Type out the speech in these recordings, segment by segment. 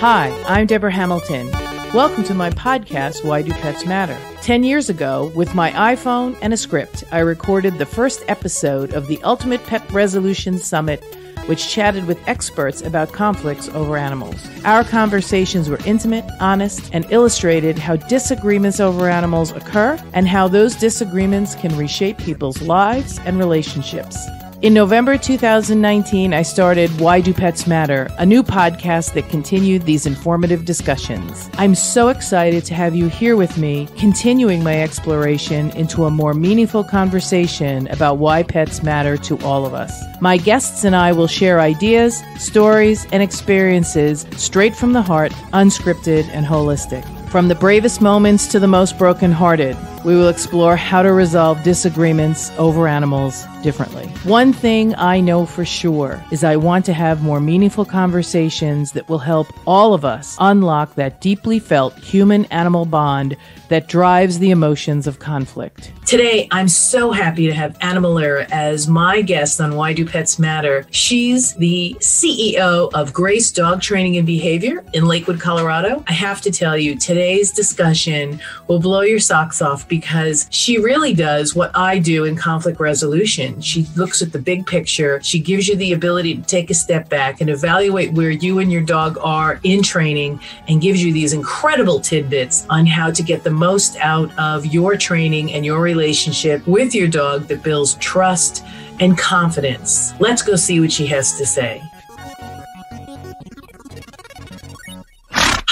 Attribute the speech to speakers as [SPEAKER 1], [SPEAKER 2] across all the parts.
[SPEAKER 1] Hi, I'm Debra Hamilton. Welcome to my podcast, Why Do Pets Matter? Ten years ago, with my iPhone and a script, I recorded the first episode of the Ultimate Pet Resolution Summit, which chatted with experts about conflicts over animals. Our conversations were intimate, honest, and illustrated how disagreements over animals occur and how those disagreements can reshape people's lives and relationships. In November 2019, I started Why Do Pets Matter, a new podcast that continued these informative discussions. I'm so excited to have you here with me, continuing my exploration into a more meaningful conversation about why pets matter to all of us. My guests and I will share ideas, stories, and experiences straight from the heart, unscripted and holistic. From the bravest moments to the most brokenhearted, we will explore how to resolve disagreements over animals differently. One thing I know for sure is I want to have more meaningful conversations that will help all of us unlock that deeply felt human animal bond that drives the emotions of conflict. Today, I'm so happy to have Ana Melara as my guest on Why Do Pets Matter. She's the CEO of Grace Dog Training and Behavior in Lakewood, Colorado. I have to tell you, today's discussion will blow your socks off because she really does what I do in conflict resolution. She looks at the big picture, she gives you the ability to take a step back and evaluate where you and your dog are in training and gives you these incredible tidbits on how to get the most out of your training and your relationship with your dog that builds trust and confidence. Let's go see what she has to say.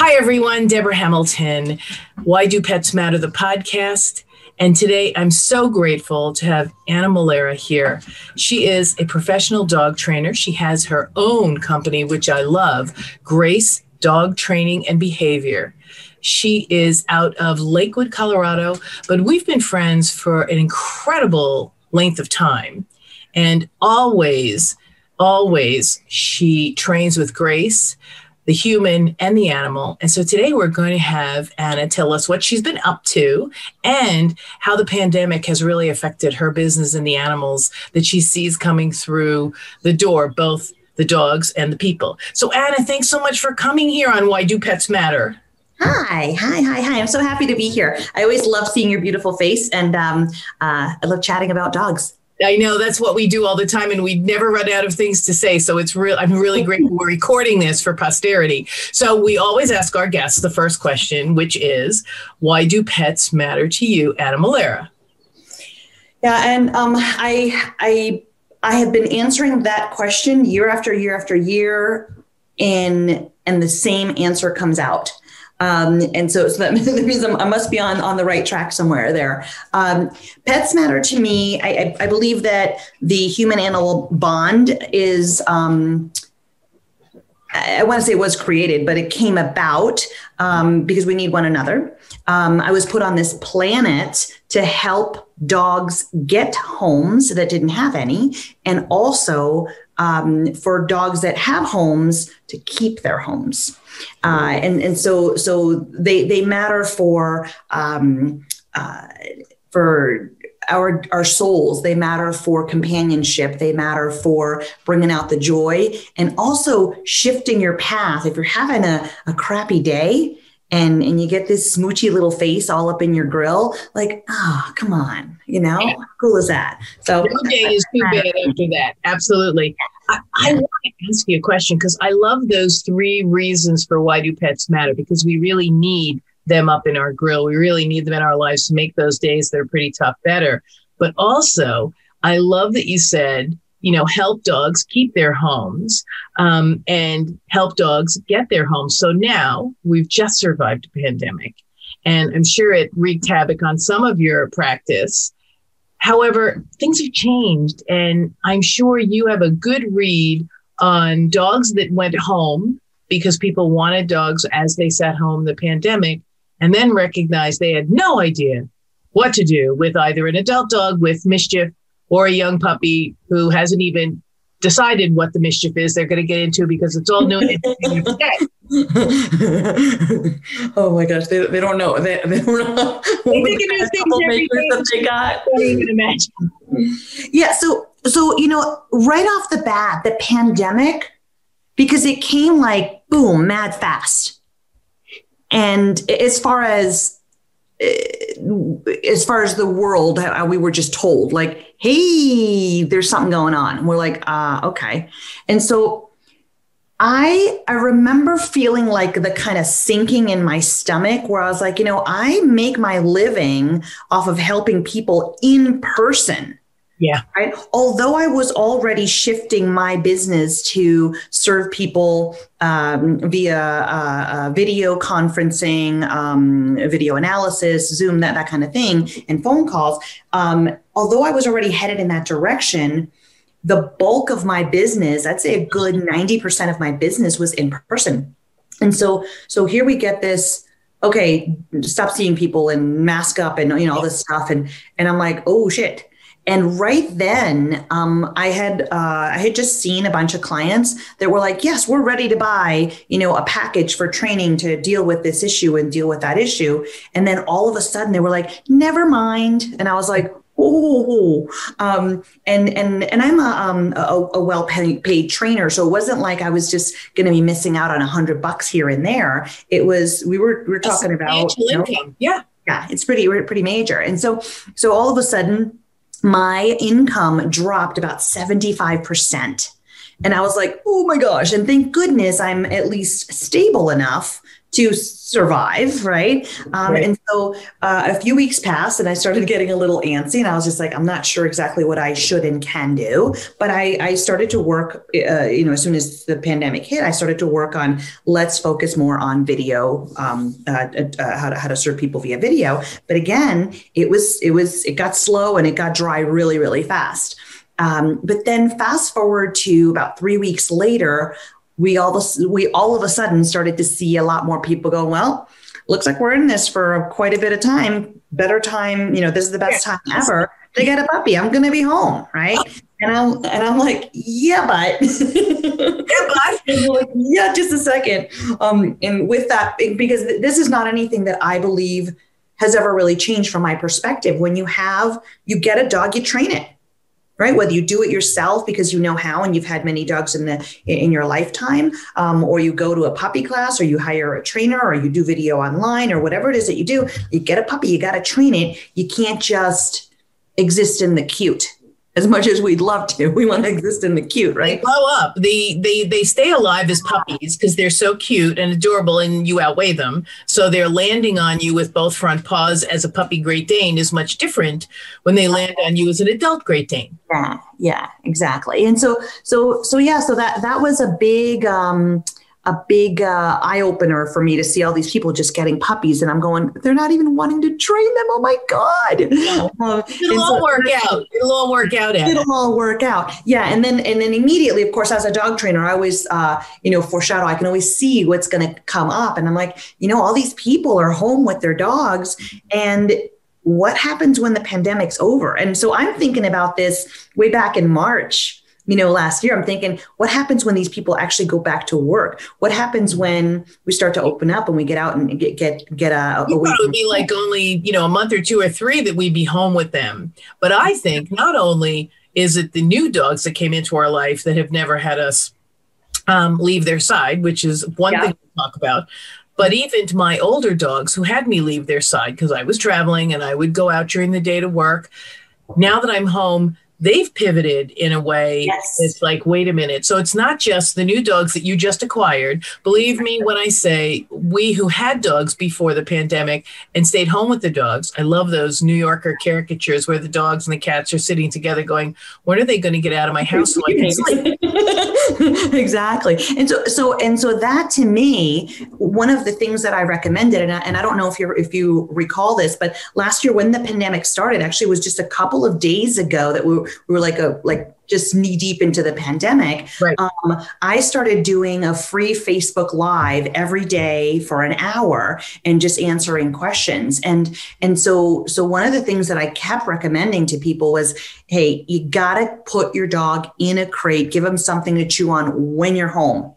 [SPEAKER 1] Hi, everyone. Debra Hamilton. Why Do Pets Matter? The podcast. And today I'm so grateful to have Ana Melara here. She is a professional dog trainer. She has her own company, which I love, Grace Dog Training and Behavior. She is out of Lakewood, Colorado, but we've been friends for an incredible length of time. And always, always, she trains with Grace, the human and the animal. And so today we're going to have Ana tell us what she's been up to and how the pandemic has really affected her business and the animals that she sees coming through the door, both the dogs and the people. So, Ana, thanks so much for coming here on Why Do Pets Matter.
[SPEAKER 2] Hi, hi, hi, hi. I'm so happy to be here. I always love seeing your beautiful face and um, uh, I love chatting about dogs.
[SPEAKER 1] I know that's what we do all the time, and we never run out of things to say. So it's real. I'm really grateful we're recording this for posterity. So we always ask our guests the first question, which is, "Why do pets matter to you, Ana Melara?"
[SPEAKER 2] Yeah, and um, I, I, I have been answering that question year after year after year, and and the same answer comes out. Um, and so, so that means I must be on, on the right track somewhere there. Um, pets matter to me. I, I, I, believe that the human animal bond is, um, I, I want to say it was created, but it came about um, because we need one another. Um, I was put on this planet to help dogs get homes that didn't have any, and also um, for dogs that have homes to keep their homes. Uh, and and so so they they matter for um, uh, for our our souls. They matter for companionship. They matter for bringing out the joy and also shifting your path. If you're having a, a crappy day and and you get this smoochy little face all up in your grill like oh come on you know? How cool is that?
[SPEAKER 1] So no day is too bad after that. Absolutely. I, I want to ask you a question because I love those three reasons for why do pets matter because we really need them up in our grill. We really need them in our lives to make those days that are pretty tough better. But also, I love that you said, you know, help dogs keep their homes um, and help dogs get their homes. So now we've just survived a pandemic, and I'm sure it wreaked havoc on some of your practice. However, things have changed, and I'm sure you have a good read on dogs that went home because people wanted dogs as they sat home the pandemic and then recognized they had no idea what to do with either an adult dog with mischief or a young puppy who hasn't even decided what the mischief is they're going to get into because it's all new.
[SPEAKER 2] oh my gosh, they, they don't know. They, they don't know. They think
[SPEAKER 1] things that they got. Can't even imagine.
[SPEAKER 2] Yeah. So, so, you know, right off the bat, the pandemic because it came like boom, mad fast. And as far as as far as the world, we were just told like, "Hey, there's something going on." And we're like, "Ah, uh, okay." And so I I remember feeling like the kind of sinking in my stomach where I was like, you know, I make my living off of helping people in person.
[SPEAKER 1] Yeah.
[SPEAKER 2] Right. Although I was already shifting my business to serve people um, via uh, uh, video conferencing, um, video analysis, Zoom, that, that kind of thing, and phone calls, um, although I was already headed in that direction, the bulk of my business, I'd say a good 90% of my business was in person. And so, so here we get this, okay, stop seeing people and mask up and, you know, all this stuff. And, and I'm like, oh shit and right then, um, I had uh, I had just seen a bunch of clients that were like, "Yes, we're ready to buy, you know, a package for training to deal with this issue and deal with that issue." And then all of a sudden, they were like, "Never mind," and I was like, "Oh," um, and and and I'm a, um, a, a well paid trainer, so it wasn't like I was just going to be missing out on a hundred bucks here and there. It was we were we were talking about
[SPEAKER 1] you know, yeah,
[SPEAKER 2] yeah, it's pretty pretty major, and so so all of a sudden my income dropped about 75%. And I was like, oh my gosh. And thank goodness I'm at least stable enough to survive, right? Um, right. And so uh, a few weeks passed, and I started getting a little antsy, and I was just like, I'm not sure exactly what I should and can do. But I, I started to work, uh, you know, as soon as the pandemic hit, I started to work on let's focus more on video, um, uh, uh how, to, how to serve people via video. But again, it was it was it got slow and it got dry really really fast. Um, but then fast forward to about three weeks later, we all we all of a sudden started to see a lot more people go, well, looks like we're in this for quite a bit of time. Better time, you know, this is the best time ever to get a puppy. I'm going to be home, right? And I'm and I'm like, yeah, but yeah, but like, yeah, just a second. Um, and with that, because this is not anything that I believe has ever really changed from my perspective. When you have, you get a dog, you train it right? Whether you do it yourself because you know how and you've had many dogs in the in your lifetime um, or you go to a puppy class or you hire a trainer or you do video online or whatever it is that you do you get a puppy you got to train it. You can't just exist in the cute as much as we'd love to. We want to exist in the cute, right?
[SPEAKER 1] They blow up. They they they stay alive as puppies because they're so cute and adorable, and you outweigh them. So they're landing on you with both front paws as a puppy Great Dane is much different when they land on you as an adult Great Dane.
[SPEAKER 2] Yeah, yeah, exactly. And so so so yeah, so that that was a big. um a big uh, eye opener for me to see all these people just getting puppies, and I'm going, they're not even wanting to train them. Oh my god!
[SPEAKER 1] It'll all so, work out. It'll all work out.
[SPEAKER 2] It'll all work out. Yeah, and then and then immediately, of course, as a dog trainer, I always uh, you know foreshadow. I can always see what's going to come up, and I'm like, you know, all these people are home with their dogs, and what happens when the pandemic's over? And so I'm thinking about this way back in March you know, last year, I'm thinking, what happens when these people actually go back to work? What happens when we start to open up and we get out and get get get a?
[SPEAKER 1] It would be like only you know a month or two or three that we'd be home with them. But I think not only is it the new dogs that came into our life that have never had us um, leave their side, which is one yeah. thing to talk about. But even to my older dogs who had me leave their side because I was traveling and I would go out during the day to work. Now that I'm home, they've pivoted in a way yes. it's like wait a minute. So it's not just the new dogs that you just acquired. Believe me when i say we who had dogs before the pandemic and stayed home with the dogs. I love those new yorker caricatures where the dogs and the cats are sitting together going when are they going to get out of my house so i can sleep?
[SPEAKER 2] Exactly. And so so and so that to me one of the things that i recommended and I, and I don't know if you if you recall this but last year when the pandemic started actually was just a couple of days ago that we we were like a like just knee deep into the pandemic, right. um, I started doing a free Facebook Live every day for an hour and just answering questions. And and so so one of the things that I kept recommending to people was, hey, you gotta put your dog in a crate, give them something to chew on when you're home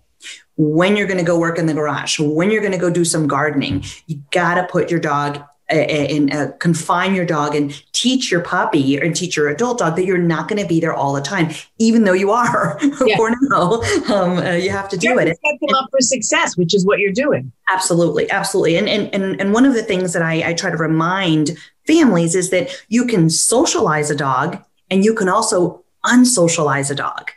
[SPEAKER 2] when you're going to go work in the garage, when you're going to go do some gardening, you got to put your dog and uh, confine your dog and teach your puppy and teach your adult dog that you're not going to be there all the time, even though you are yeah. for now. Um, uh, you have to do it.
[SPEAKER 1] Set them up for success, which is what you're doing.
[SPEAKER 2] Absolutely, absolutely. And and and, and one of the things that I, I try to remind families is that you can socialize a dog and you can also unsocialize a dog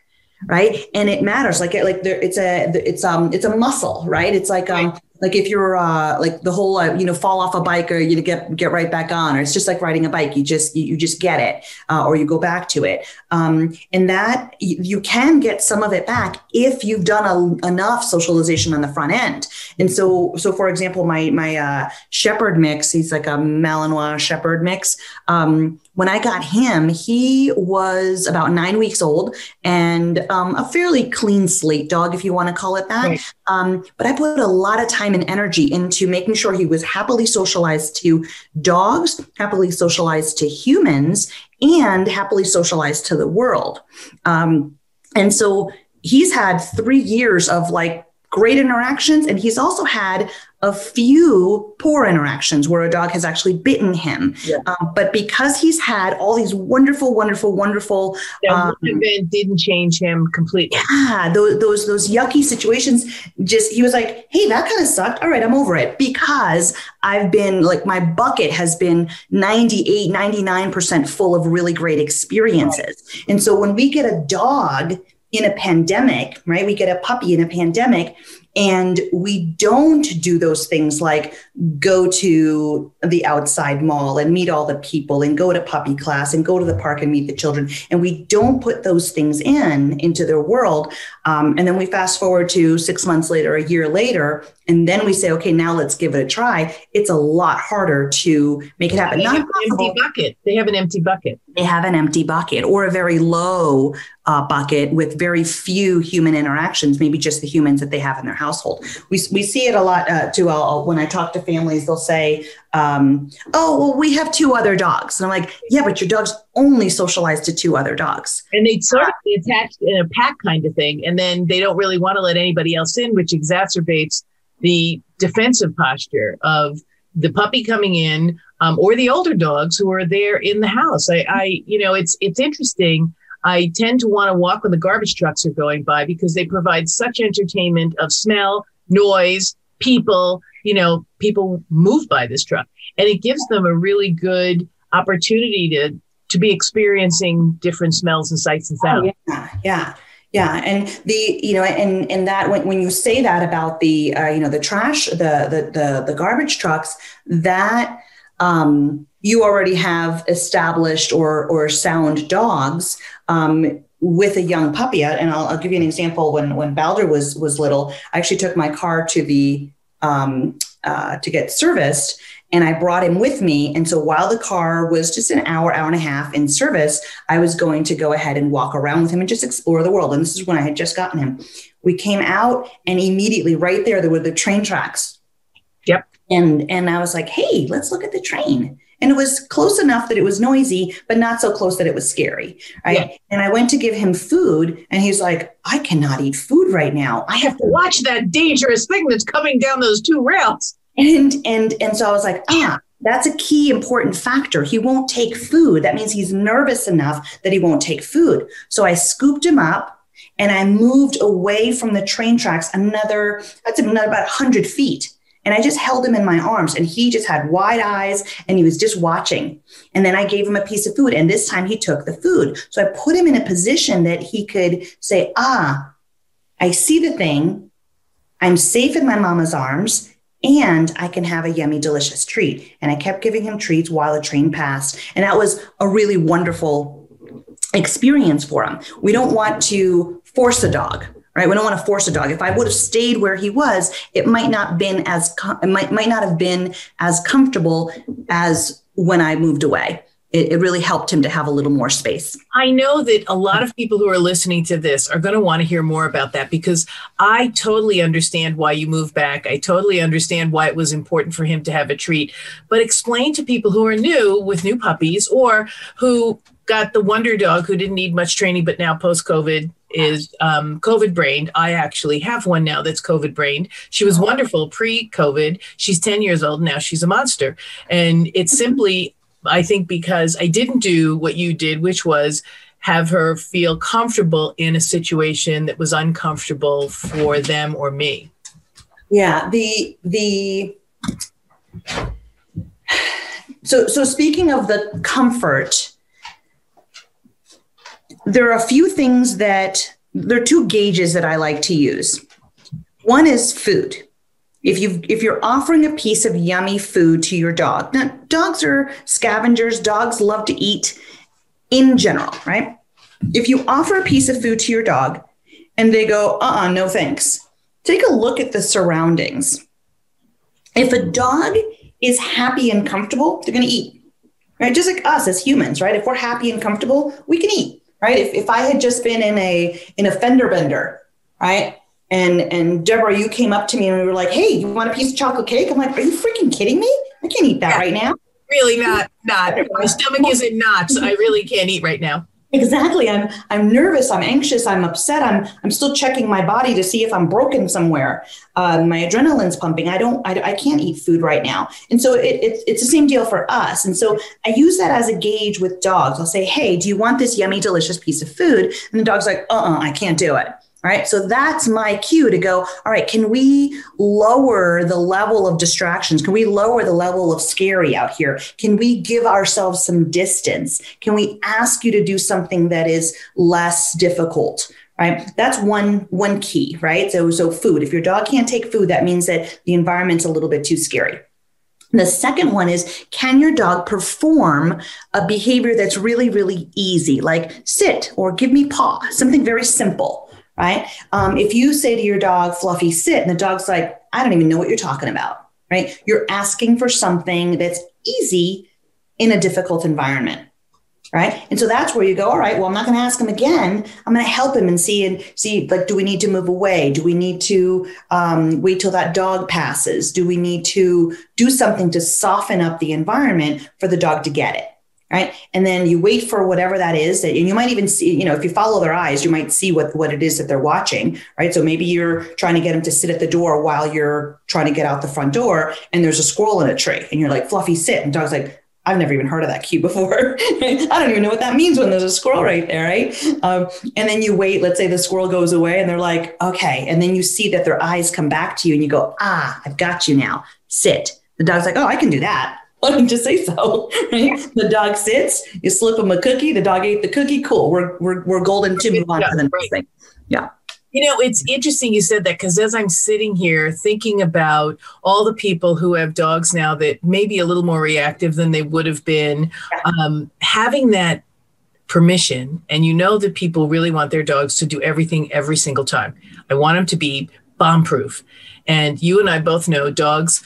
[SPEAKER 2] right? And it matters. Like like there, it's a it's um it's a muscle right? It's like um like if you're uh like the whole uh, you know fall off a bike or you get get right back on or it's just like riding a bike. You just you, you just get it uh, or you go back to it. Um and that you, you can get some of it back if you've done a, enough socialization on the front end. And so so for example my my uh shepherd mix he's like a malinois shepherd mix um when I got him, he was about nine weeks old and um, a fairly clean slate dog, if you want to call it that. Right. Um, but I put a lot of time and energy into making sure he was happily socialized to dogs, happily socialized to humans, and happily socialized to the world. Um, and so he's had three years of like great interactions. And he's also had a few poor interactions where a dog has actually bitten him. Yeah. Um, but because he's had all these wonderful, wonderful, wonderful
[SPEAKER 1] um, event didn't change him completely.
[SPEAKER 2] Yeah, those, those those yucky situations. Just he was like, "Hey, that kind of sucked. All right, I'm over it." Because I've been like my bucket has been 98, 99 percent full of really great experiences. And so when we get a dog in a pandemic, right? We get a puppy in a pandemic and we don't do those things like go to the outside mall and meet all the people and go to puppy class and go to the park and meet the children. And we don't put those things in into their world. Um, and then we fast forward to six months later, a year later, and then we say, okay, now let's give it a try. It's a lot harder to make it happen.
[SPEAKER 1] They Not have an empty bucket. They have an empty bucket.
[SPEAKER 2] They have an empty bucket or a very low uh, bucket with very few human interactions, maybe just the humans that they have in their household. We, we see it a lot uh, too. I'll, when I talk to families, they'll say, um, oh, well, we have two other dogs. And I'm like, yeah, but your dog's only socialized to two other dogs.
[SPEAKER 1] And they sort of be attached in a pack kind of thing. And then they don't really want to let anybody else in, which exacerbates the defensive posture of the puppy coming in um, or the older dogs who are there in the house. I, I, you know, it's it's interesting. I tend to want to walk when the garbage trucks are going by because they provide such entertainment of smell, noise, people. You know, people move by this truck, and it gives them a really good opportunity to to be experiencing different smells and sights and sounds.
[SPEAKER 2] Oh, yeah, yeah. Yeah, and the you know, and and that when, when you say that about the uh, you know the trash, the the the, the garbage trucks, that um, you already have established or or sound dogs um, with a young puppy. And I'll, I'll, give you an example. When when Balder was was little, I actually took my car to the um, uh, to get serviced, and I brought him with me. And so while the car was just an hour, hour and a half in service, I was going to go ahead and walk around with him and just explore the world. And this is when I had just gotten him. We came out and immediately right there, there were the train tracks.
[SPEAKER 1] Yep.
[SPEAKER 2] And and I was like, hey, let's look at the train. And it was close enough that it was noisy, but not so close that it was scary. Right. Yeah. And I went to give him food, and he's like, I cannot eat food right now. I have to
[SPEAKER 1] watch that dangerous thing that's coming down those two rails.
[SPEAKER 2] And and and so I was like, ah, that's a key important factor. He won't take food. That means he's nervous enough that he won't take food. So I scooped him up and I moved away from the train tracks another, that's another about 100 feet. And I just held him in my arms and he just had wide eyes and he was just watching. And then I gave him a piece of food and this time he took the food. So I put him in a position that he could say, ah, I see the thing. I'm safe in my mama's arms and I can have a yummy, delicious treat. And I kept giving him treats while the train passed. And that was a really wonderful experience for him. We don't want to force a dog, right? We don't want to force a dog. If I would have stayed where he was, it might not been as it might might not have been as comfortable as when I moved away. It, it really helped him to have a little more space.
[SPEAKER 1] I know that a lot of people who are listening to this are going to want to hear more about that because I totally understand why you moved back. I totally understand why it was important for him to have a treat. But explain to people who are new with new puppies or who got the wonder dog who didn't need much training, but now post COVID is um, COVID brained. I actually have one now that's COVID brained. She was wonderful pre COVID. She's 10 years old. Now she's a monster. And it's simply, I think, because I didn't do what you did, which was have her feel comfortable in a situation that was uncomfortable for them or me.
[SPEAKER 2] Yeah. The, the, so, so speaking of the comfort, there are a few things that there are two gauges that I like to use. One is food. If you if you're offering a piece of yummy food to your dog, now dogs are scavengers. Dogs love to eat in general, right? If you offer a piece of food to your dog and they go, uh-uh, no thanks, take a look at the surroundings. If a dog is happy and comfortable, they're going to eat, right? Just like us as humans, right? If we're happy and comfortable, we can eat right? If, if I had just been in a in a fender bender, right? And and Debra, you came up to me and we were like, "Hey, you want a piece of chocolate cake?" I'm like, "Are you freaking kidding me? I can't eat that yeah, right now."
[SPEAKER 1] Really not. Not. My stomach is in knots. I really can't eat right now.
[SPEAKER 2] Exactly. I'm I'm nervous. I'm anxious. I'm upset. I'm I'm still checking my body to see if I'm broken somewhere. Uh, my adrenaline's pumping. I don't. I, I can't eat food right now. And so it, it, it's the same deal for us. And so I use that as a gauge with dogs. I'll say, Hey, do you want this yummy, delicious piece of food? And the dog's like, Uh, uh I can't do it. Right. So that's my cue to go, all right, can we lower the level of distractions? Can we lower the level of scary out here? Can we give ourselves some distance? Can we ask you to do something that is less difficult? Right. That's one one key, right? So so food. If your dog can't take food, that means that the environment's a little bit too scary. The second one is can your dog perform a behavior that's really, really easy, like sit or give me paw, something very simple right? Um, if you say to your dog, Fluffy, sit, and the dog's like, I don't even know what you're talking about, right? You're asking for something that's easy in a difficult environment. Right. And so that's where you go, all right, well, I'm not going to ask him again. I'm going to help him and see and see, like, do we need to move away? Do we need to um, wait till that dog passes? Do we need to do something to soften up the environment for the dog to get it? Right and then you wait for whatever that is and you might even see you know if you follow their eyes you might see what what it is that they're watching right so maybe you're trying to get them to sit at the door while you're trying to get out the front door and there's a squirrel in a tree and you're like fluffy sit and dog's like I've never even heard of that cue before. I don't even know what that means when there's a squirrel right there, right? Um, and then you wait, let's say the squirrel goes away and they're like, okay. And then you see that their eyes come back to you and you go, ah, I've got you now. Sit. The dog's like, oh, I can do that. Why don't say so? Right? The dog sits, you slip him a cookie, the dog ate the cookie, cool. We're we're we're golden to move on yeah, to the next thing. Yeah.
[SPEAKER 1] You know, it's interesting you said that because as I'm sitting here thinking about all the people who have dogs now that may be a little more reactive than they would have been, um, having that permission, and you know that people really want their dogs to do everything every single time. I want them to be bomb proof. And you and I both know dogs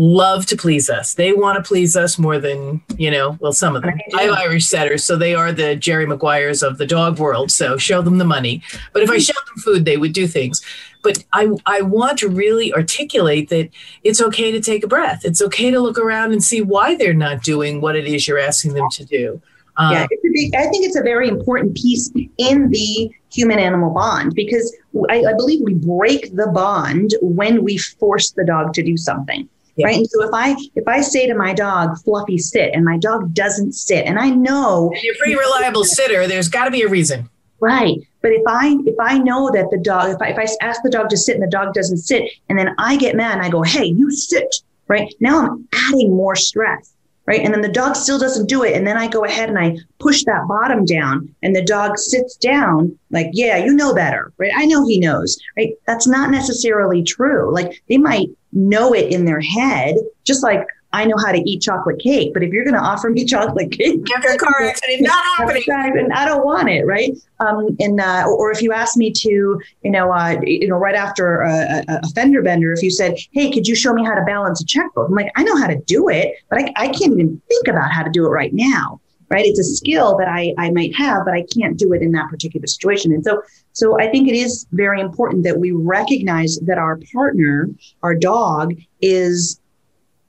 [SPEAKER 1] love to please us. They want to please us more than, you know, well, some of them. I have Irish setters, so they are the Jerry Maguires of the dog world. So show them the money. But if I showed them food, they would do things. But I, I want to really articulate that it's okay to take a breath. It's okay to look around and see why they're not doing what it is you're asking them to do.
[SPEAKER 2] Um, yeah, big, I think it's a very important piece in the human animal bond because I, I believe we break the bond when we force the dog to do something. Yeah. Right. And so if I if I say to my dog, Fluffy, sit, and my dog doesn't sit, and I know
[SPEAKER 1] and you're a pretty reliable sitter, there's got to be a reason.
[SPEAKER 2] Right. But if I if I know that the dog, if I, if I ask the dog to sit and the dog doesn't sit, and then I get mad and I go, hey, you sit, right? Now I'm adding more stress right? And then the dog still doesn't do it. And then I go ahead and I push that bottom down and the dog sits down like, yeah, you know better, right? I know he knows, right? That's not necessarily true. Like they might know it in their head, just like I know how to eat chocolate cake, but if you're going to offer me chocolate cake,
[SPEAKER 1] after a car accident, not happening.
[SPEAKER 2] And I don't want it, right? Um, and uh, or if you ask me to, you know, uh, you know, right after a, a, fender bender, if you said, "Hey, could you show me how to balance a checkbook?" I'm like, I know how to do it, but I, I can't even think about how to do it right now right? It's a skill that I, I might have, but I can't do it in that particular situation. And so, so I think it is very important that we recognize that our partner, our dog, is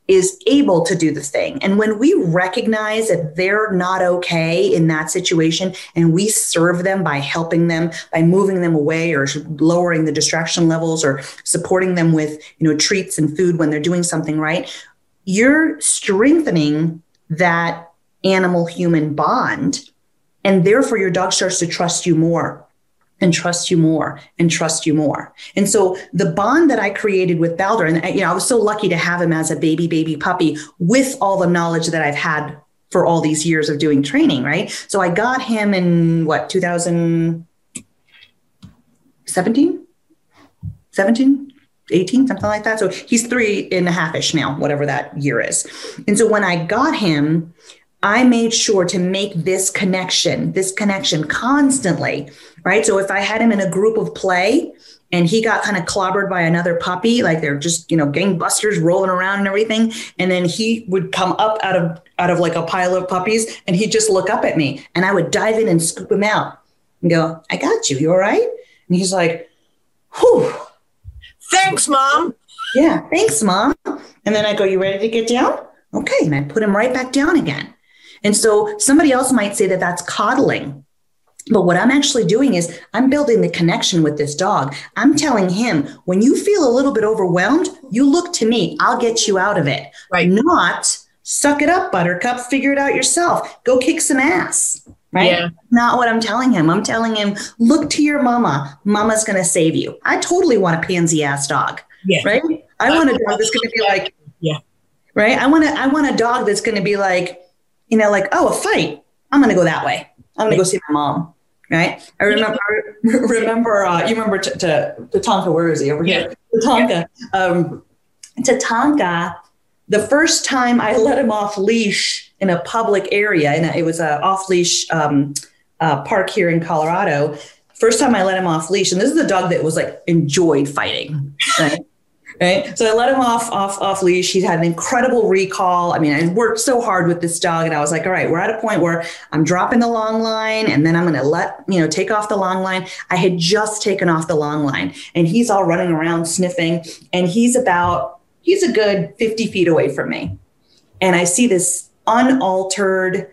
[SPEAKER 2] is able to do the thing. And when we recognize that they're not okay in that situation and we serve them by helping them, by moving them away or lowering the distraction levels or supporting them with, you know, treats and food when they're doing something right, you're strengthening that animal human bond. And therefore, your dog starts to trust you more and trust you more and trust you more. And so the bond that I created with Balder, and you know, I was so lucky to have him as a baby, baby puppy with all the knowledge that I've had for all these years of doing training, right? So I got him in what, 2017? 17? 18, something like that. So he's three and a half ish now, whatever that year is. And so when I got him, I made sure to make this connection, this connection constantly, right? So if I had him in a group of play and he got kind of clobbered by another puppy, like they're just, you know, gangbusters rolling around and everything. And then he would come up out of out of like a pile of puppies and he'd just look up at me and I would dive in and scoop him out and go, I got you. You all right? And he's like, whew.
[SPEAKER 1] Thanks, mom.
[SPEAKER 2] Yeah, thanks, mom. And then I go, You ready to get down? Okay. And I put him right back down again. And so somebody else might say that that's coddling. But what I'm actually doing is I'm building the connection with this dog. I'm telling him, when you feel a little bit overwhelmed, you look to me. I'll get you out of it.
[SPEAKER 1] Right.
[SPEAKER 2] Not suck it up, buttercup, figure it out yourself. Go kick some ass. Right. Yeah. Not what I'm telling him. I'm telling him, look to your mama. Mama's going to save you. I totally want a pansy ass dog. Yeah. Right. I want a dog that's going to be like,
[SPEAKER 1] yeah.
[SPEAKER 2] Right. I want to, I want a dog that's going to be like, you know, like, oh, a fight. I'm going to go that way. I'm going to go see my mom. Right. I remember, remember, uh, you remember t- to Tatonka, where is he over here? Tatonka. Um, Tatonka, the first time I let him off leash in a public area, and it was a off leash um, uh, park here in Colorado. First time I let him off leash, and this is a dog that was like enjoyed fighting. Right? Right? So I let him off off off leash. He had an incredible recall. I mean, I worked so hard with this dog, and I was like, all right, we're at a point where I'm dropping the long line, and then I'm going to let you know take off the long line. I had just taken off the long line, and he's all running around sniffing, and he's about he's a good 50 feet away from me, and I see this unaltered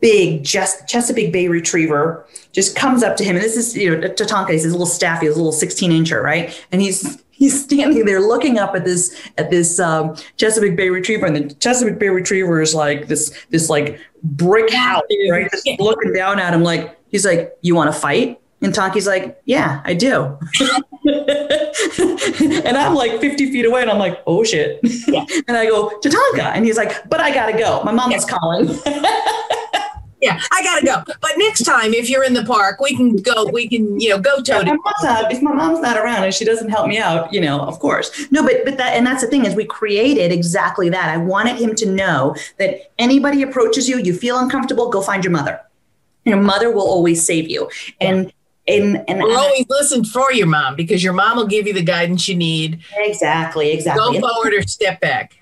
[SPEAKER 2] big just Chesapeake Bay Retriever just comes up to him. And this is, you know, Tatonka, he's his little staffy, his little 16 incher, right? And he's he's standing there looking up at this at this um, Chesapeake Bay Retriever, and the Chesapeake Bay Retriever is like this this like brick house, right? Just looking down at him, like he's like, "You want to fight?" And Tonki's like, "Yeah, I do." and I'm like 50 feet away, and I'm like, "Oh shit!" Yeah. and I go to Tonka, and he's like, "But I gotta go. My mama's yeah. calling."
[SPEAKER 1] yeah, I gotta go. But next time, if you're in the park, we can go. We can, you know, go toe to.
[SPEAKER 2] If my mom's not around and she doesn't help me out, you know, of course. No, but but that and that's the thing is we created exactly that. I wanted him to know that anybody approaches you, you feel uncomfortable, go find your mother. Your mother will always save you. And and and
[SPEAKER 1] we'll always listen for your mom because your mom will give you the guidance you need.
[SPEAKER 2] Exactly. Exactly.
[SPEAKER 1] Go forward or step back.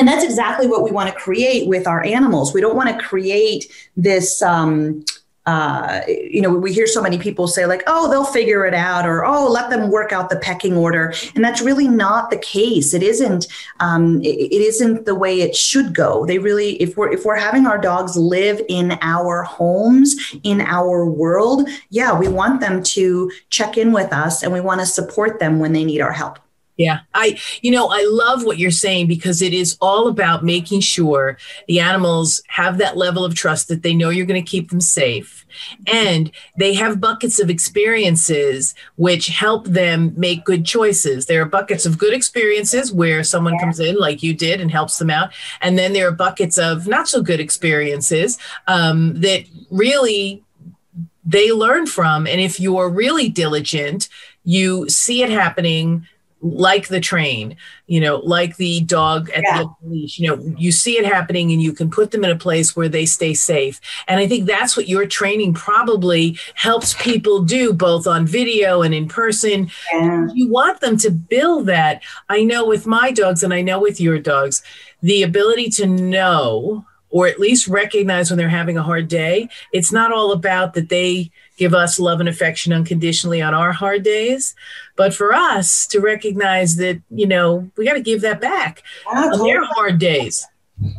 [SPEAKER 2] And that's exactly what we want to create with our animals. We don't want to create this. Um, uh, you know, we hear so many people say, like, oh, they'll figure it out, or oh, let them work out the pecking order. And that's really not the case. It isn't, um, it, it isn't the way it should go. They really, if we're if we're having our dogs live in our homes, in our world, yeah, we want them to check in with us and we want to support them when they need our help.
[SPEAKER 1] Yeah. I, you know, I love what you're saying because it is all about making sure the animals have that level of trust that they know you're going to keep them safe. And they have buckets of experiences which help them make good choices. There are buckets of good experiences where someone comes in, like you did, and helps them out. And then there are buckets of not so good experiences um, that really they learn from. And if you're really diligent, you see it happening like the train, you know, like the dog at yeah. the leash, you know, you see it happening and you can put them in a place where they stay safe. And I think that's what your training probably helps people do both on video and in person. Yeah. You want them to build that. I know with my dogs and I know with your dogs, the ability to know or at least recognize when they're having a hard day. It's not all about that they give us love and affection unconditionally on our hard days, but for us to recognize that, you know, we got to give that back on their hard days.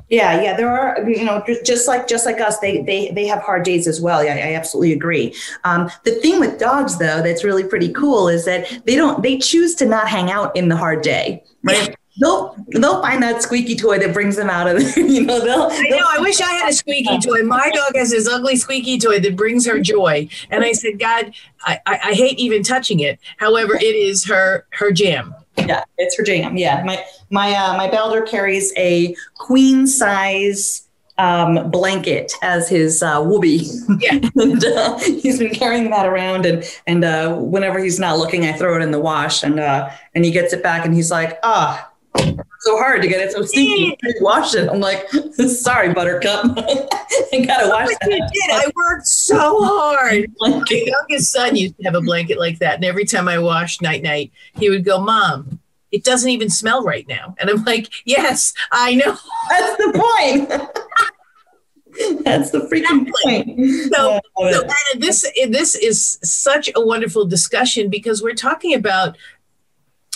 [SPEAKER 2] Yeah, yeah, there are you know just like just like us, they they they have hard days as well. Yeah, I absolutely agree. Um, the thing with dogs though that's really pretty cool is that they don't they choose to not hang out in the hard day, right? They'll they'll find that squeaky toy that brings them out of there. you know, they'll,
[SPEAKER 1] I know. I wish I had a squeaky toy. My dog has this ugly squeaky toy that brings her joy, and I said, God, I, I, I hate even touching it. However, it is her her jam.
[SPEAKER 2] Yeah, it's her jam. Yeah, my my uh, my Balder carries a queen size um, blanket as his uh, whoopee. Yeah. and uh, he's been carrying that around, and and uh, whenever he's not looking, I throw it in the wash, and uh, and he gets it back, and he's like, ah. So hard to get it so stinky. Wash it. I'm like, sorry, Buttercup. I gotta wash
[SPEAKER 1] that. You did. I worked so hard. My youngest son used to have a blanket like that, and every time I washed night night, he would go, "Mom, it doesn't even smell right now. And I'm like, yes, I know.
[SPEAKER 2] That's the point. That's the freaking point.
[SPEAKER 1] So, so Ana, this this is such a wonderful discussion because we're talking about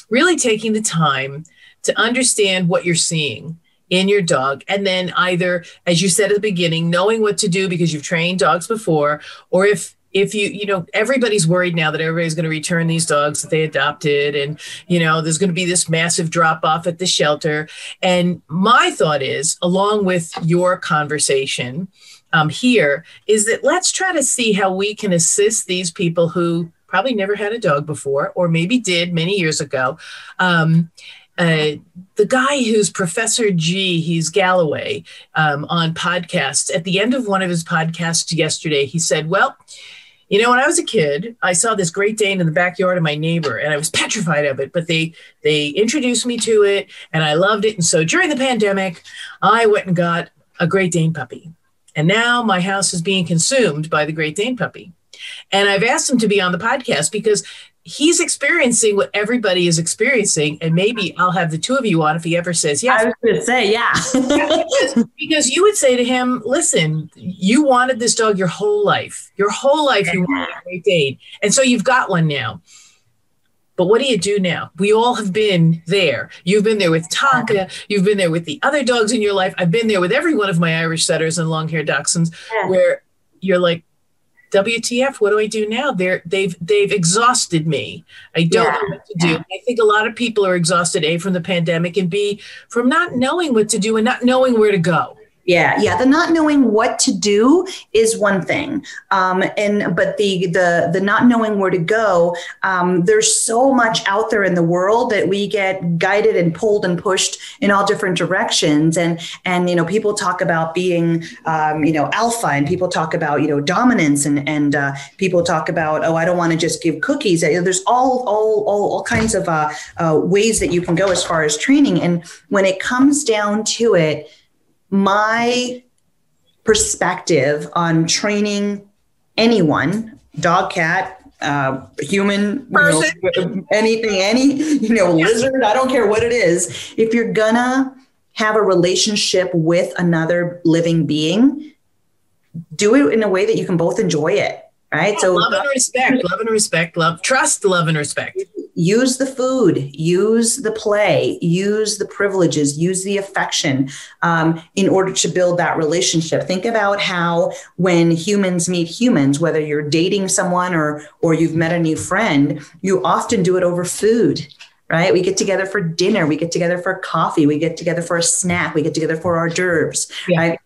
[SPEAKER 1] really taking the time to understand what you're seeing in your dog. And then either as you said at the beginning knowing what to do because you've trained dogs before or if if you you know everybody's worried now that everybody's going to return these dogs that they adopted and you know there's going to be this massive drop off at the shelter. And my thought is along with your conversation um, here is that let's try to see how we can assist these people who probably never had a dog before or maybe did many years ago um, uh, the guy who's Professor G, he's Galloway um, on podcasts. At the end of one of his podcasts yesterday, he said, Well, you know, when I was a kid, I saw this Great Dane in the backyard of my neighbor, and I was petrified of it. But they they introduced me to it, and I loved it. And so during the pandemic, I went and got a Great Dane puppy, and now my house is being consumed by the Great Dane puppy. And I've asked him to be on the podcast because he's experiencing what everybody is experiencing and maybe i'll have the two of you on if he ever says yes
[SPEAKER 2] i was going to say yeah
[SPEAKER 1] because, because, you would say to him listen you wanted this dog your whole life your whole life you wanted a great dane and so you've got one now but what do you do now? We all have been there. You've been there with Tonka. You've been there with the other dogs in your life. I've been there with every one of my Irish setters and long haired dachshunds, yeah. where you're like, WTF? What do I do now? They're they've they've exhausted me. I don't yeah, know what to do. Yeah. I think a lot of people are exhausted, A from the pandemic and B from not knowing what to do and not knowing where to go.
[SPEAKER 2] Yeah, yeah. The not knowing what to do is one thing, um, and but the the the not knowing where to go. Um, there's so much out there in the world that we get guided and pulled and pushed in all different directions. And and you know, people talk about being um, you know alpha, and people talk about you know dominance, and and uh, people talk about oh, I don't want to just give cookies. There's all all all, all kinds of uh, uh, ways that you can go as far as training. And when it comes down to it my perspective on training anyone, dog, cat, uh, human, know, anything, any, you know, lizard, I don't care what it is. If you're gonna have a relationship with another living being, do it in a way that you can both enjoy it. Right. Yeah,
[SPEAKER 1] so love and respect, love and respect, love, trust, love and respect
[SPEAKER 2] use the food, use the play, use the privileges, use the affection um, in order to build that relationship. Think about how when humans meet humans, whether you're dating someone or or you've met a new friend, you often do it over food. Right? We get together for dinner, we get together for coffee, we get together for a snack, we get together for hors d'oeuvres, yeah. right?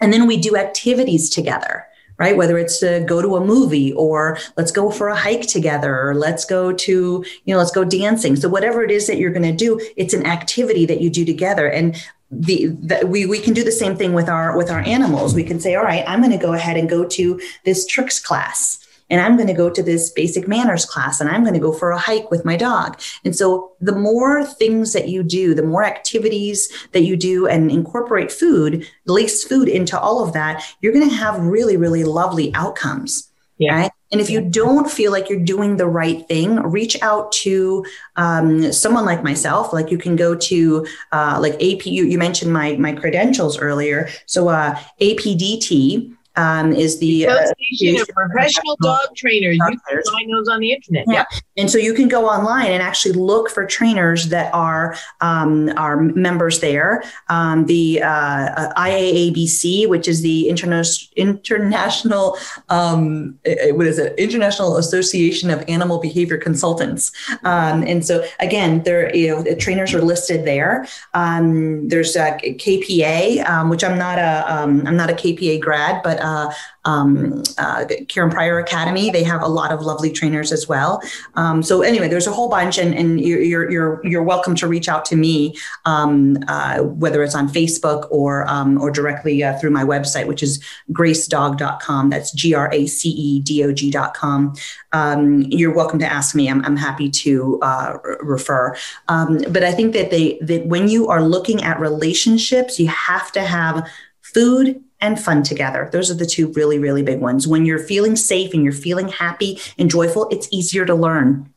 [SPEAKER 2] And then we do activities together right? Whether it's to go to a movie or let's go for a hike together or let's go to, you know, let's go dancing. So whatever it is that you're going to do, it's an activity that you do together. And the, the, we we can do the same thing with our with our animals. We can say, all right, I'm going to go ahead and go to this tricks class and I'm going to go to this basic manners class and I'm going to go for a hike with my dog. And so the more things that you do, the more activities that you do and incorporate food, lace food into all of that, you're going to have really, really lovely outcomes. Yeah. Right. And if you don't feel like you're doing the right thing, reach out to um, someone like myself. Like you can go to uh, like AP. You, you, mentioned my my credentials earlier. So uh, APDT um, is the
[SPEAKER 1] Association uh, of Professional Dog Trainers. You can find those on the internet.
[SPEAKER 2] Yeah. yeah. and so you can go online and actually look for trainers that are um, are members there. Um, the uh, IAABC, which is the interna- international um, what is it? International Association of Animal Behavior Consultants. Um, and so again, there you know the trainers are listed there. Um, there's a KPA, um, which I'm not a am not a KPA grad, but uh, um, uh, Karen Pryor Academy. They have a lot of lovely trainers as well. Um, so anyway, there's a whole bunch, and, and you're, you're you're welcome to reach out to me, um, uh, whether it's on Facebook or um, or directly uh, through my website, which is gracedog.com. That's G R A C E D O G.com. Um, you're welcome to ask me. I'm, I'm happy to uh, refer. Um, but I think that they that when you are looking at relationships, you have to have food and fun together. Those are the two really, really big ones. When you're feeling safe and you're feeling happy and joyful, it's easier to learn,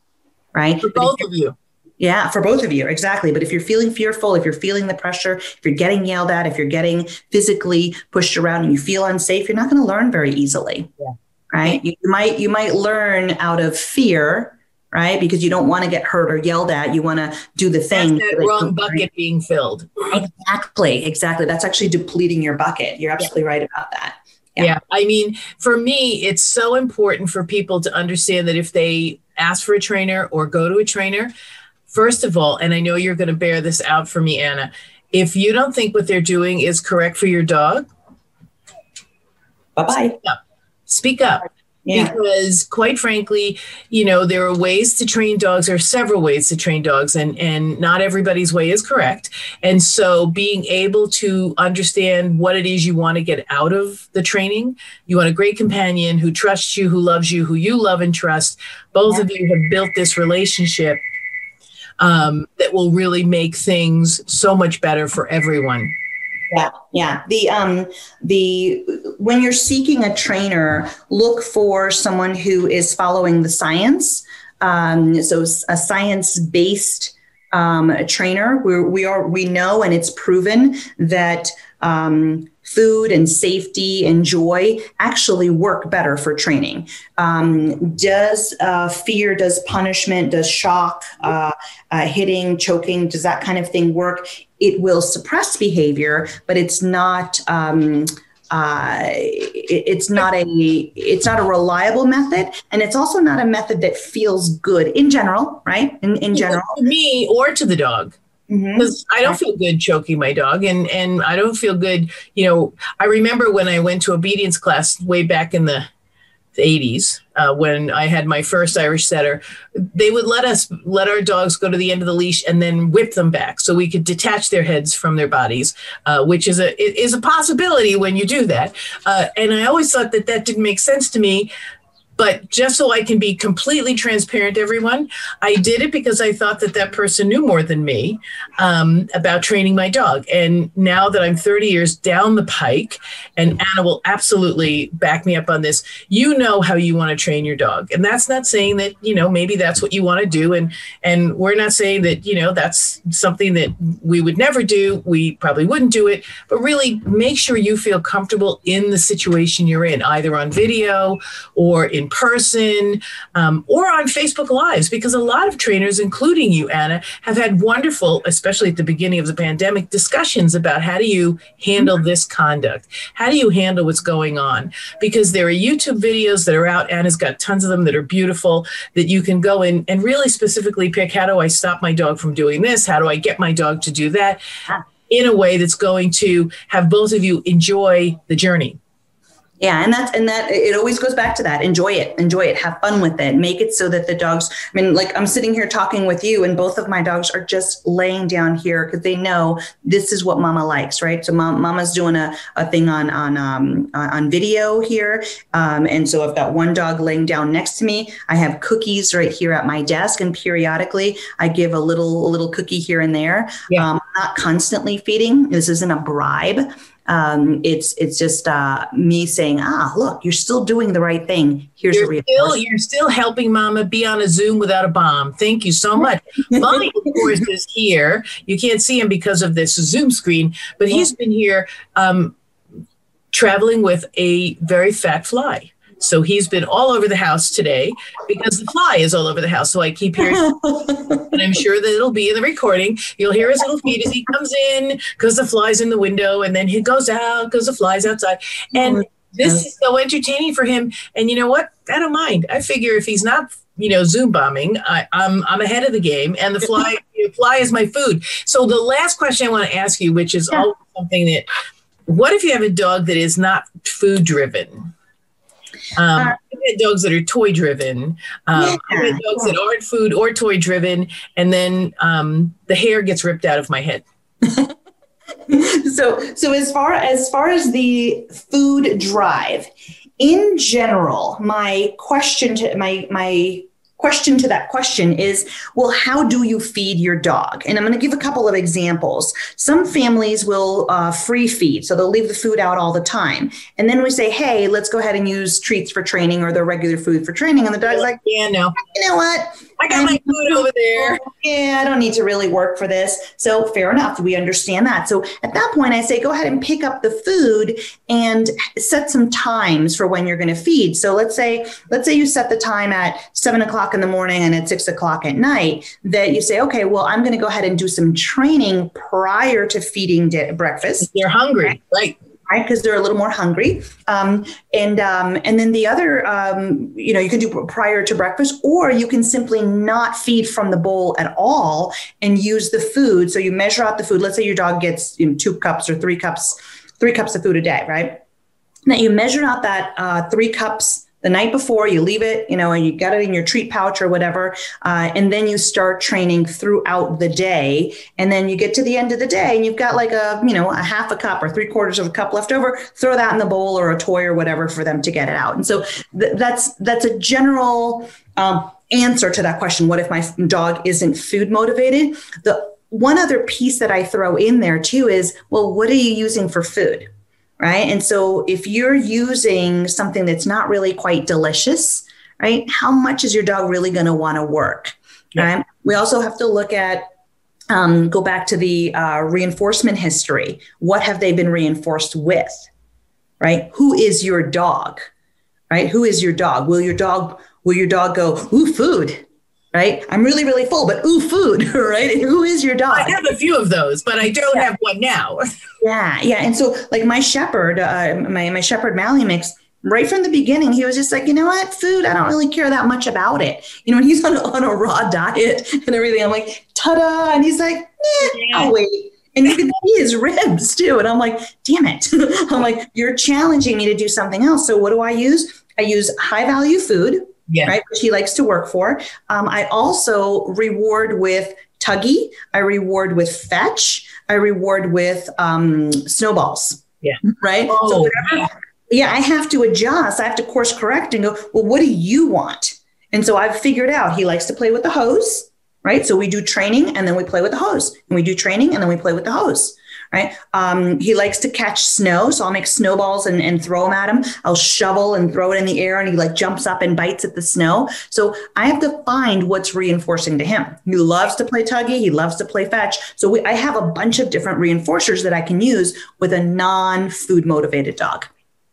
[SPEAKER 2] right?
[SPEAKER 1] For both of you.
[SPEAKER 2] Yeah, for both of you, exactly. But if you're feeling fearful, if you're feeling the pressure, if you're getting yelled at, if you're getting physically pushed around and you feel unsafe, you're not going to learn very easily. Yeah. Right? You might you might learn out of fear, right? Because you don't want to get hurt or yelled at. You want to do the thing.
[SPEAKER 1] That's that wrong bucket being filled.
[SPEAKER 2] Exactly, exactly. That's actually depleting your bucket. You're absolutely yeah. right about that.
[SPEAKER 1] Yeah. yeah. I mean, for me, it's so important for people to understand that if they ask for a trainer or go to a trainer, first of all, and I know you're going to bear this out for me, Ana, if you don't think what they're doing is correct for your dog,
[SPEAKER 2] bye bye.
[SPEAKER 1] Speak up. Speak up. Yeah. Because quite frankly, you know, there are ways to train dogs, there are several ways to train dogs, and, and not everybody's way is correct. And so being able to understand what it is you want to get out of the training, you want a great companion who trusts you, who loves you, who you love and trust. Both yeah. of you have built this relationship um, that will really make things so much better for everyone.
[SPEAKER 2] Yeah, yeah. The um the when you're seeking a trainer, look for someone who is following the science. Um, so a science based um, trainer. We we are we know and it's proven that um, food and safety and joy actually work better for training. Um, does uh, fear, does punishment, does shock, uh, uh, hitting, choking, does that kind of thing work? It will suppress behavior, but it's not. Um, uh, it, it's not a it's not a reliable method, and it's also not a method that feels good in general, right? In, in general,
[SPEAKER 1] to me or to the dog because mm-hmm. I don't feel good choking my dog, and and I don't feel good. You know, I remember when I went to obedience class way back in the 80s uh, when I had my first Irish setter, they would let us let our dogs go to the end of the leash and then whip them back so we could detach their heads from their bodies, uh, which is a is a possibility when you do that. Uh, and I always thought that that didn't make sense to me but just so I can be completely transparent everyone, I did it because I thought that that person knew more than me um, about training my dog. And now that I'm 30 years down the pike, and Ana will absolutely back me up on this, you know how you want to train your dog. And that's not saying that, you know, maybe that's what you want to do. And, and we're not saying that, you know, that's something that we would never do. We probably wouldn't do it, but really make sure you feel comfortable in the situation you're in, either on video or in person um, or on Facebook Lives, because a lot of trainers, including you, Ana, have had wonderful, especially at the beginning of the pandemic, discussions about how do you handle this conduct? How do you handle what's going on? Because there are YouTube videos that are out. Ana's got tons of them that are beautiful that you can go in and really specifically pick how do I stop my dog from doing this? How do I get my dog to do that? in a way that's going to have both of you enjoy the journey
[SPEAKER 2] yeah and that's and that it always goes back to that. Enjoy it. Enjoy it. Have fun with it. Make it so that the dogs i mean like i'm sitting here talking with you and both of my dogs are just laying down here because they know this is what mama likes right? So mom, mama's doing a, a thing on on um, on video here. Um, and so i've got one dog laying down next to me. I have cookies right here at my desk and periodically i give a little a little cookie here and there. Yeah. um, not constantly feeding this isn't a bribe Um, it's it's just uh, me saying, ah, look, you're still doing the right thing. Here's
[SPEAKER 1] you're
[SPEAKER 2] the
[SPEAKER 1] still you're still helping Mama be on a Zoom without a bomb. Thank you so much. Mike, of course, is here. You can't see him because of this Zoom screen, but he's been here um, traveling with a very fat fly. So he's been all over the house today because the fly is all over the house. So I keep hearing, and I'm sure that it'll be in the recording. You'll hear his little feet as he comes in because the fly's in the window, and then he goes out because the fly's outside. And this is so entertaining for him. And you know what? I don't mind. I figure if he's not you know zoom bombing I, am I'm, I'm ahead of the game and the fly the fly is my food so the last question i want to ask you which is yeah. always something that what if you have a dog that is not food driven um, uh, I've had dogs that are toy driven. Um, yeah, I've had dogs yeah. that aren't food or toy driven, and then um, the hair gets ripped out of my head.
[SPEAKER 2] so, so as far as far as the food drive, in general, my question to my my question to that question is well how do you feed your dog? And i'm going to give a couple of examples. Some families will uh, free feed so they'll leave the food out all the time. And then we say hey let's go ahead and use treats for training or their regular food for training. And the dog's like
[SPEAKER 1] yeah no
[SPEAKER 2] you know what
[SPEAKER 1] I got my food over there.
[SPEAKER 2] Yeah, I don't need to really work for this. So fair enough. We understand that. So at that point, I say go ahead and pick up the food and set some times for when you're going to feed. So let's say let's say you set the time at seven o'clock in the morning and at six o'clock at night. That you say, okay, well, I'm going to go ahead and do some training prior to feeding di- breakfast.
[SPEAKER 1] You're hungry, right?
[SPEAKER 2] right? Because they're a little more hungry. Um, and um, and then the other, um, you know, you can do prior to breakfast, or you can simply not feed from the bowl at all and use the food. So you measure out the food. Let's say your dog gets you know, two cups or three cups, three cups of food a day, right? Now you measure out that uh, three cups the night before you leave it you know and you got it in your treat pouch or whatever uh, and then you start training throughout the day. And then you get to the end of the day and you've got like a you know a half a cup or three quarters of a cup left over throw that in the bowl or a toy or whatever for them to get it out. And so th- that's that's a general um, answer to that question what if my dog isn't food motivated? The one other piece that i throw in there too is well what are you using for food right? And so if you're using something that's not really quite delicious, right, how much is your dog really going to want to work? Yeah. Right. We also have to look at um, go back to the uh, reinforcement history. What have they been reinforced with? Right? Who is your dog? Right? Who is your dog? Will your dog will your dog go, ooh, food? Right? I'm really, really full, but ooh, food, right? Who is your dog?
[SPEAKER 1] I have a few of those, but I don't yeah. have one now.
[SPEAKER 2] yeah, yeah. And so, like my shepherd, uh, my my shepherd Mally mix, right from the beginning, he was just like, you know what, food, I don't really care that much about it. You know, when he's on, on a raw diet and everything, I'm like, ta-da, and he's like, eh, yeah. I'll wait. And you can see his ribs too. And I'm like, damn it. I'm like, you're challenging me to do something else. So what do I use? I use high value food, yeah. right? Which he likes to work for. Um, I also reward with Tuggy. I reward with Fetch. I reward with um, Snowballs.
[SPEAKER 1] Yeah.
[SPEAKER 2] Right. Oh, so whatever, yeah, I have to adjust. I have to course correct and go. Well, what do you want? And so I've figured out he likes to play with the hose. Right. So we do training and then we play with the hose, and we do training and then we play with the hose right? Um, he likes to catch snow, so I'll make snowballs and, and throw them at him. I'll shovel and throw it in the air, and he like jumps up and bites at the snow. So I have to find what's reinforcing to him. He loves to play tuggy. He loves to play fetch. So we, I have a bunch of different reinforcers that I can use with a non-food motivated dog.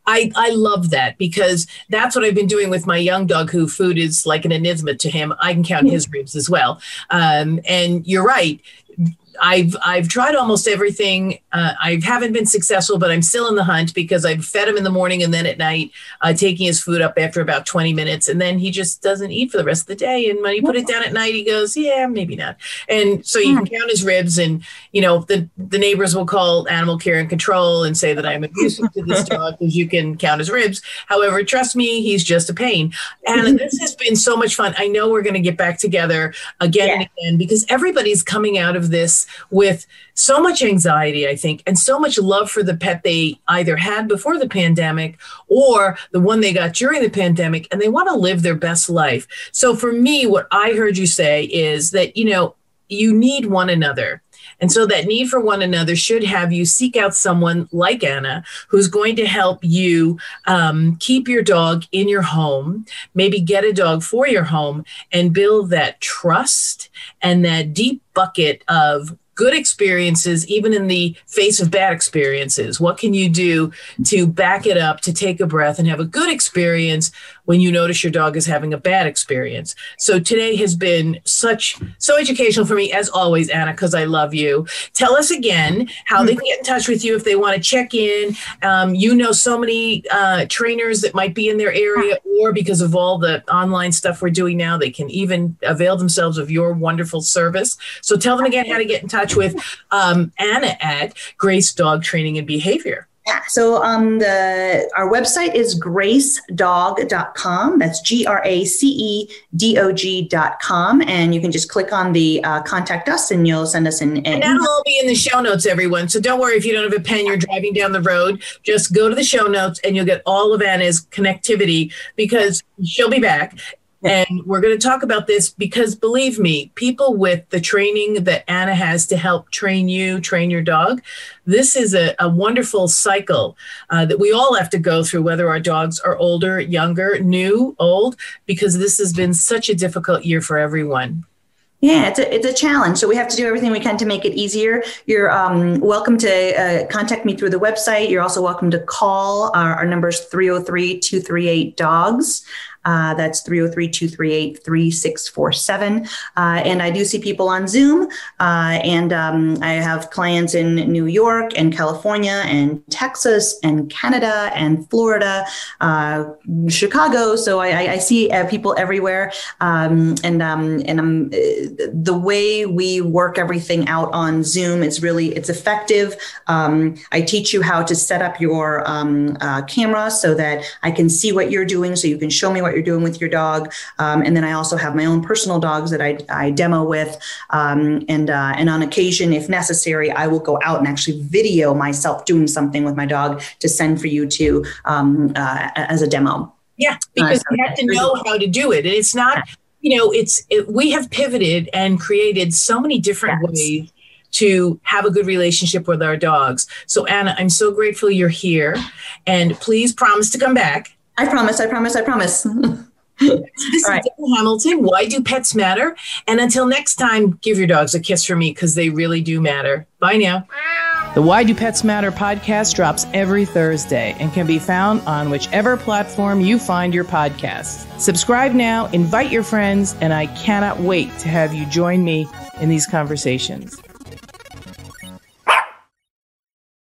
[SPEAKER 1] I, I love that because that's what I've been doing with my young dog, who food is like an enigma to him. I can count his ribs as well. Um, and you're right. I've I've tried almost everything. Uh, I haven't been successful, but I'm still in the hunt because I've fed him in the morning and then at night, uh, taking his food up after about 20 minutes, and then he just doesn't eat for the rest of the day. And when you put it down at night, he goes, "Yeah, maybe not." And so you can hmm. count his ribs, and you know the the neighbors will call animal care and control and say that I'm abusive to this dog because you can count his ribs. However, trust me, he's just a pain. And this has been so much fun. I know we're going to get back together again yeah. and again because everybody's coming out of this with so much anxiety, I think, and so much love for the pet they either had before the pandemic or the one they got during the pandemic, and they want to live their best life. So for me, what I heard you say is that, you know, you need one another. And so that need for one another should have you seek out someone like Ana who's going to help you um, keep your dog in your home, maybe get a dog for your home, and build that trust and that deep bucket of good experiences, even in the face of bad experiences? What can you do to back it up, to take a breath and have a good experience when you notice your dog is having a bad experience? So today has been such so educational for me as always, Ana, because I love you. Tell us again how they can get in touch with you if they want to check in. Um, you know so many uh, trainers that might be in their area, or because of all the online stuff we're doing now, they can even avail themselves of your wonderful service. So tell them again how to get in touch with um, Ana at Grace Dog Training and Behavior.
[SPEAKER 2] Yeah. So um, the our website is gracedog.com. That's G R A C E D O G.com. And you can just click on the uh, contact us and you'll send us an, an
[SPEAKER 1] And that'll all be in the show notes, everyone. So don't worry if you don't have a pen, you're driving down the road. Just go to the show notes and you'll get all of Ana's connectivity because she'll be back and we're going to talk about this because believe me, people with the training that Ana has to help train you, train your dog, this is a, a wonderful cycle uh, that we all have to go through, whether our dogs are older, younger, new, old, because this has been such a difficult year for everyone.
[SPEAKER 2] Yeah, it's a, it's a challenge. So we have to do everything we can to make it easier. You're um, welcome to uh, contact me through the website. You're also welcome to call. Our, our number is 303 238 DOGS. Uh, that's 303 238 3647. Uh, and I do see people on Zoom. Uh, and um, I have clients in New York and California and Texas and Canada and Florida, uh, Chicago. So I, I see uh, people everywhere. Um, and um, and I'm, the way we work everything out on Zoom is really it's effective. Um, I teach you how to set up your um, camera so that I can see what you're doing, so you can show me what what you're doing with your dog. Um, and then I also have my own personal dogs that I, I demo with. Um, and, uh, and on occasion, if necessary, I will go out and actually video myself doing something with my dog to send for you to um, uh, as a demo.
[SPEAKER 1] Yeah, because uh, you have to know how to do it. And it's not, you know, it's, it, we have pivoted and created so many different yes. ways to have a good relationship with our dogs. So, Ana, I'm so grateful you're here. And please promise to come back.
[SPEAKER 2] I promise, I promise, I promise.
[SPEAKER 1] this right. is Debbie Hamilton. Why do pets matter? And until next time, give your dogs a kiss for me because they really do matter. Bye now. The Why Do Pets Matter podcast drops every Thursday and can be found on whichever platform you find your podcasts. Subscribe now, invite your friends, and I cannot wait to have you join me in these conversations.